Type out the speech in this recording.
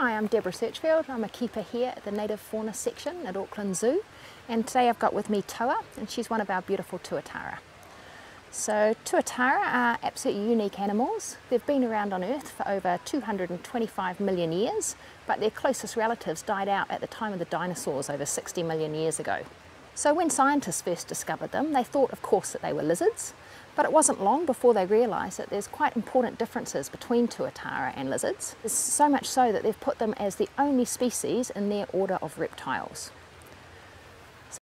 Hi, I'm Deborah Searchfield. I'm a keeper here at the Native Fauna section at Auckland Zoo. And today I've got with me Toa, and she's one of our beautiful tuatara. So tuatara are absolutely unique animals. They've been around on Earth for over 225 million years, but their closest relatives died out at the time of the dinosaurs over 60 million years ago. So when scientists first discovered them, they thought of course that they were lizards, but it wasn't long before they realised that there's quite important differences between tuatara and lizards. So much so that they've put them as the only species in their order of reptiles.